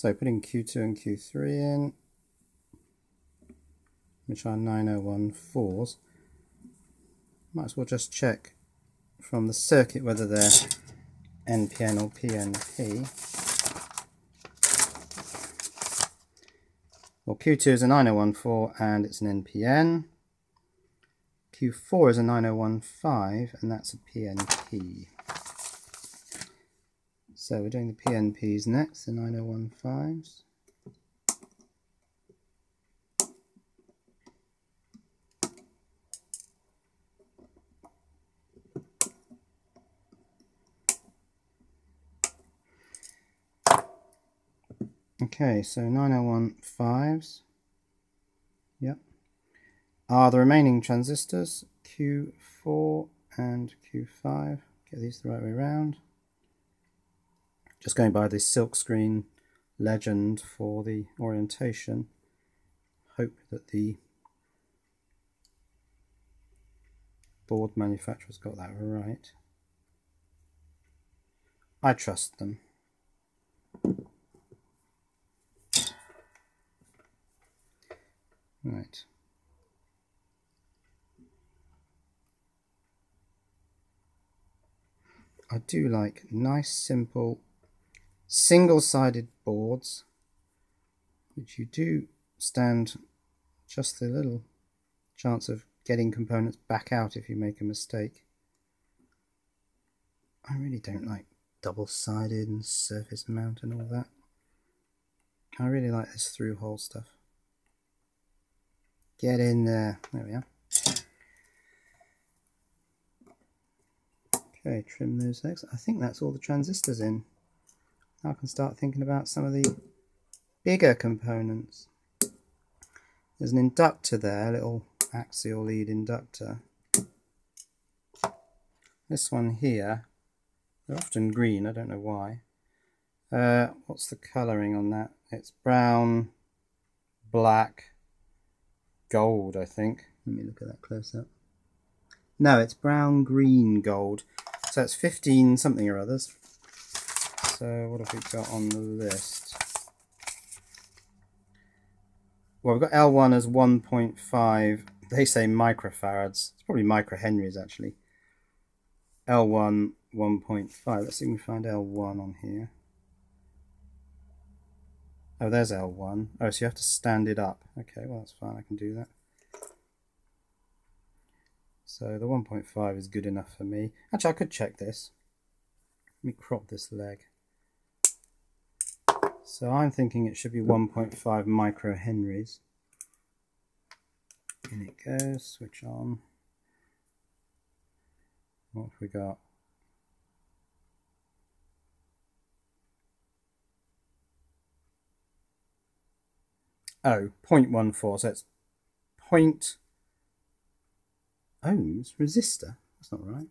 So putting Q2 and Q3 in, which are 9014s, might as well just check from the circuit whether they're NPN or PNP. Well, Q2 is a 9014 and it's an NPN. Q4 is a 9015 and that's a PNP. So we're doing the PNPs next, the 9015s. Okay, so 9015s. Yep. Are the remaining transistors Q4 and Q5. Get these the right way around. Just going by the silkscreen legend for the orientation. Hope that the board manufacturer's got that right. I trust them. Right. I do like nice simple single-sided boards which you do stand just a little chance of getting components back out if you make a mistake. I really don't like double-sided and surface mount and all that. I really like this through hole stuff. Get in there. There we are. Okay, trim those legs. I think that's all the transistors in. I can start thinking about some of the bigger components. There's an inductor there, a little axial lead inductor. This one here, they're often green, I don't know why. Uh, what's the colouring on that? It's brown, black, gold, I think. Let me look at that close up. No, it's brown, green, gold. So it's 15 something or others. So what have we got on the list? Well, we've got L1 as 1.5. They say microfarads. It's probably microhenries, actually. L1 1.5. Let's see if we find L1 on here. Oh, there's L1. Oh, so you have to stand it up. Okay, well, that's fine. I can do that. So the 1.5 is good enough for me. Actually, I could check this. Let me crop this leg. So I'm thinking it should be 1.5 micro microhenries. In it goes, switch on. What have we got? Oh, 0.14, so oh, it's point ohms resistor. That's not right.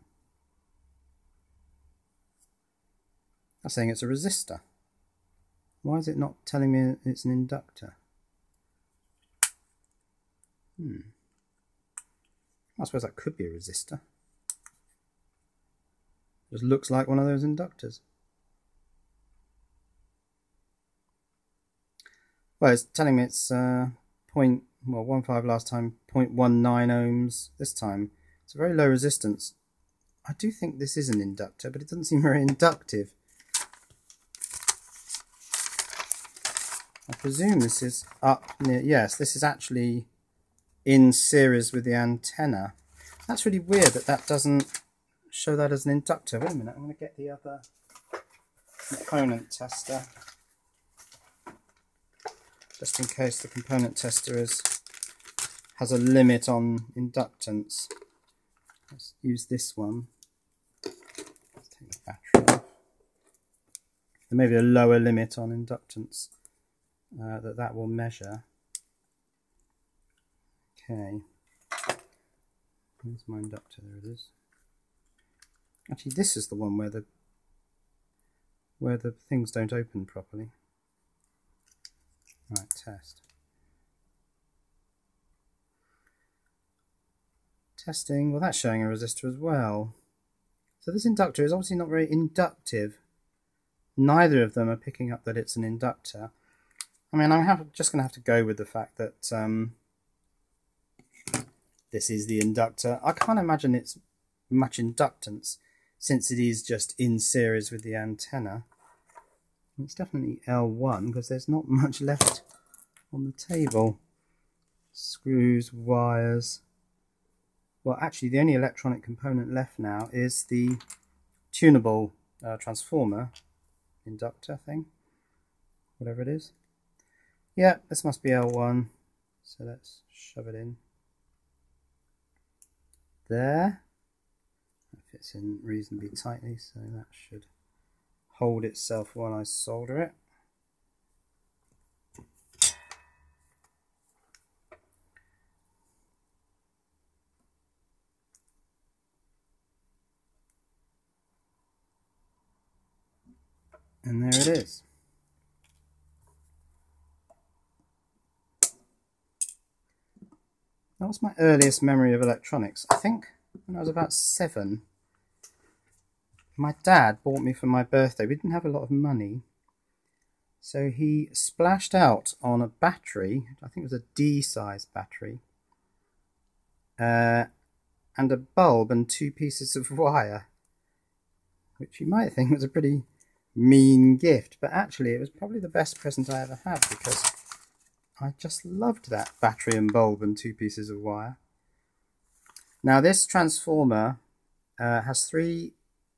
That's saying it's a resistor. Why is it not telling me it's an inductor? Hmm. I suppose that could be a resistor. Just looks like one of those inductors. Well, it's telling me it's uh, point well one five last time, 0.19 ohms this time. It's a very low resistance. I do think this is an inductor, but it doesn't seem very inductive. I presume this is up near, yes, this is actually in series with the antenna. That's really weird that that doesn't show that as an inductor. Wait a minute, I'm going to get the other component tester just in case the component tester is has a limit on inductance. Let's use this one. Let's take the battery off. There may be a lower limit on inductance uh, that that will measure. Okay. Where's my inductor? There it is. Actually, this is the one where the where the things don't open properly. Right, test. Testing, well that's showing a resistor as well. So this inductor is obviously not very inductive. neither of them are picking up that it's an inductor. I mean, I'm have, just going to have to go with the fact that um, this is the inductor. I can't imagine it's much inductance since it is just in series with the antenna. It's definitely L1 because there's not much left on the table. Screws, wires. Well, actually, the only electronic component left now is the tunable uh, transformer inductor thing, whatever it is. Yeah, this must be L1, so let's shove it in. There. That fits in reasonably tightly, so that should hold itself while I solder it. And there it is. That was my earliest memory of electronics. I think when I was about seven, my dad bought me for my birthday. We didn't have a lot of money. So he splashed out on a battery, I think it was a D size battery, uh, and a bulb and two pieces of wire, which you might think was a pretty mean gift, but actually it was probably the best present I ever had because I just loved that battery and bulb and two pieces of wire. Now this transformer uh, has three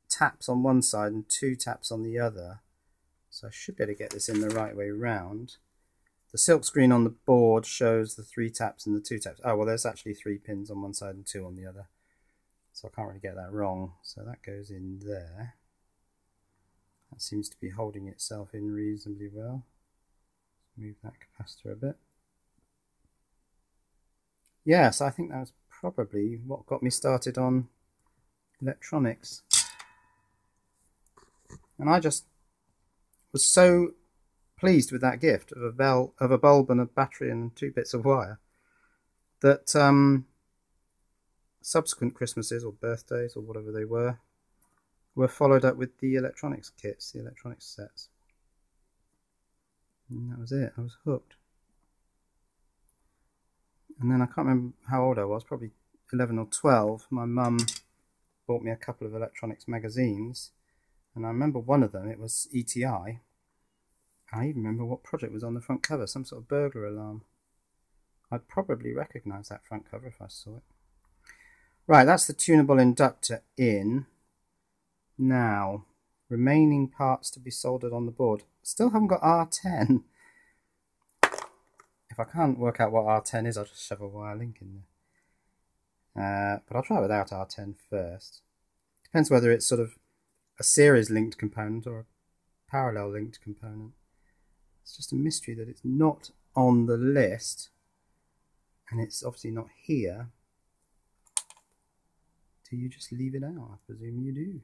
taps on one side and two taps on the other. So I should be able to get this in the right way round. The silk screen on the board shows the three taps and the two taps. Oh, well, there's actually three pins on one side and two on the other. So I can't really get that wrong. So that goes in there. That seems to be holding itself in reasonably well. Move that capacitor a bit. Yes, I think that was probably what got me started on electronics. And I just was so pleased with that gift of a bell of a bulb and a battery and two bits of wire that um, subsequent Christmases or birthdays or whatever they were were followed up with the electronics kits, the electronics sets. And that was it, I was hooked. And then I can't remember how old I was, probably 11 or 12. My mum bought me a couple of electronics magazines. And I remember one of them, it was ETI. I even remember what project was on the front cover, some sort of burglar alarm. I'd probably recognise that front cover if I saw it. Right, that's the tunable inductor in. Now, remaining parts to be soldered on the board. Still haven't got R10. If I can't work out what R10 is, I'll just shove a wire link in there. Uh, but I'll try without R10 first. Depends whether it's sort of a series linked component or a parallel linked component. It's just a mystery that it's not on the list and it's obviously not here. Do you just leave it out? I presume you do.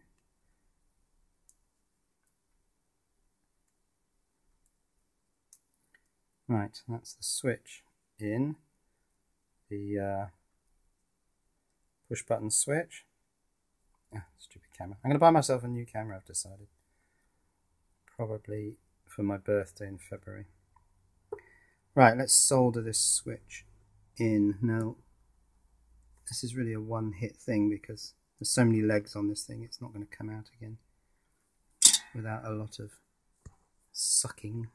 Right, that's the switch in. The uh, push button switch. Ah, stupid camera. I'm going to buy myself a new camera, I've decided. Probably for my birthday in February. Right, let's solder this switch in. Now, this is really a one hit thing because there's so many legs on this thing, it's not going to come out again without a lot of sucking.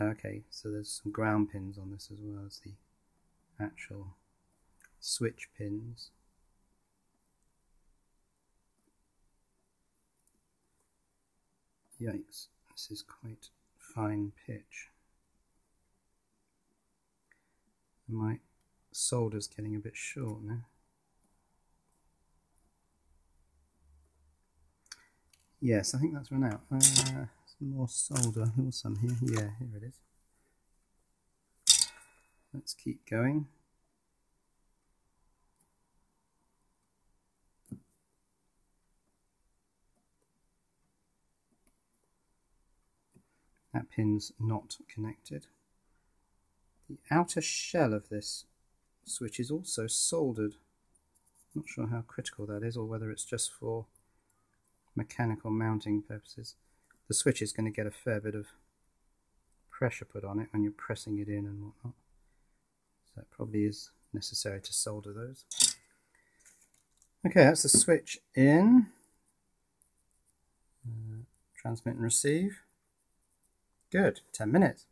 Okay, so there's some ground pins on this as well as the actual switch pins. Yikes, this is quite fine pitch. My solder's getting a bit short now. Yes, I think that's run out. Uh, some more solder, oh, or some here. Yeah, here it is. Let's keep going. That pin's not connected. The outer shell of this switch is also soldered. Not sure how critical that is or whether it's just for mechanical mounting purposes. The switch is going to get a fair bit of pressure put on it when you're pressing it in and whatnot. So it probably is necessary to solder those. Okay, that's the switch in. Uh, transmit and receive. Good, 10 minutes.